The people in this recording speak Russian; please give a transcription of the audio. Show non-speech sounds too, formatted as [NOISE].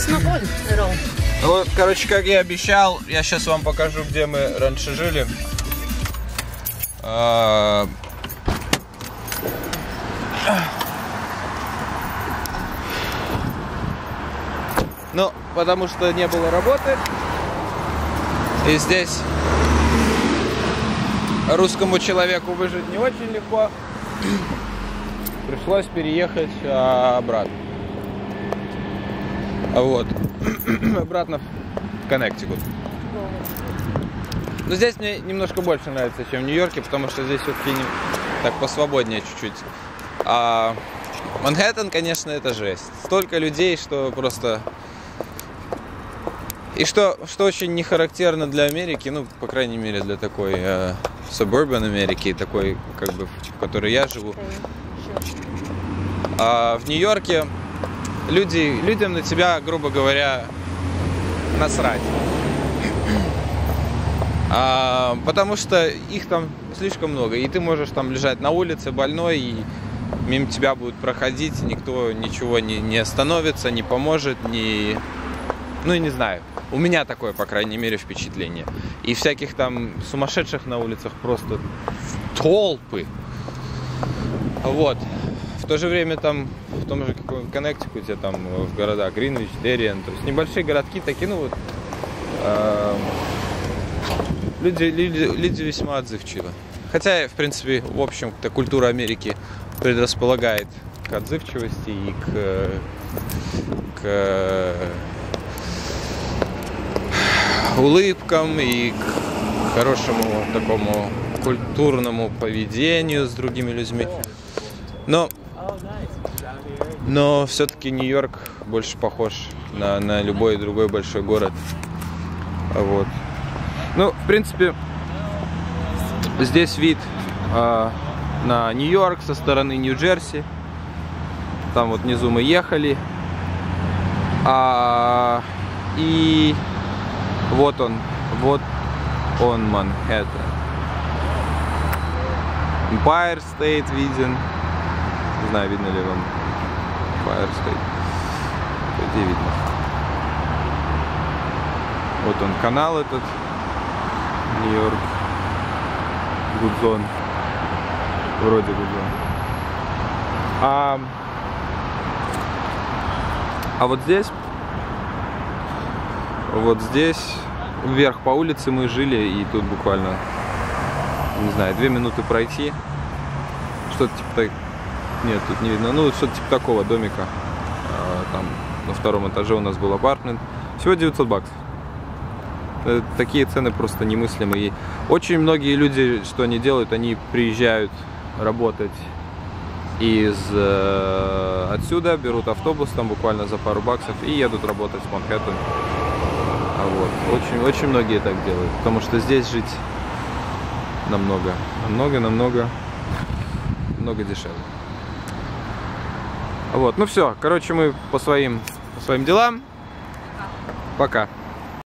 Сноболь, Ром. Вот, короче, как я обещал, я сейчас вам покажу, где мы раньше жили. А, Ну, потому что не было работы. И здесь русскому человеку выжить не очень легко. Пришлось переехать а, обратно. А Вот. [CLEARS THROAT] обратно в Коннектикут. Но здесь мне немножко больше нравится, чем в Нью-Йорке, потому что здесь все-таки не... так посвободнее чуть-чуть. А Манхэттен, конечно, это жесть. Столько людей, что просто... И что, что очень не характерно для Америки, ну, по крайней мере, для такой э, suburban Америки, такой, как бы, в которой я живу. А в Нью-Йорке люди, людям на тебя, грубо говоря, насрать. А, потому что их там слишком много. И ты можешь там лежать на улице больной, и мимо тебя будут проходить, никто ничего не, не остановится, не поможет, не... Ну, не знаю. У меня такое, по крайней мере, впечатление. И всяких там сумасшедших на улицах просто толпы. Вот. То же время там, в том же Коннектикуте, там в городах Гринвич, Дерриен, то есть небольшие городки такие, ну вот, э, люди, люди, люди весьма отзывчивы. Хотя, в принципе, в общем-то, культура Америки предрасполагает к отзывчивости и к, к улыбкам и к хорошему такому культурному поведению с другими людьми. Но, но все-таки Нью-Йорк больше похож на, на любой другой большой город. Вот. Ну, в принципе, здесь вид э, на Нью-Йорк со стороны Нью-Джерси. Там вот внизу мы ехали. А, и вот он, вот он Манхэттен. Empire State виден. Не знаю, видно ли вам Empire State. Где видно? Вот он канал этот. Нью-Йорк. Гудзон. Вроде Гудзон. А, а вот здесь, вот здесь, вверх по улице мы жили, и тут буквально, не знаю, две минуты пройти. Что-то типа. Нет, тут не видно. Ну, что-то типа такого домика. А, там на втором этаже у нас был апартмент. Всего 900 баксов. Э, Такие цены просто немыслимые. И очень многие люди, что они делают, они приезжают работать из э, отсюда, берут автобус там буквально за пару баксов и едут работать в Манхэттен. А вот. Очень, очень многие так делают, потому что здесь жить намного, намного, намного, много дешевле. Вот, ну все, короче, мы по своим, по своим делам. Пока.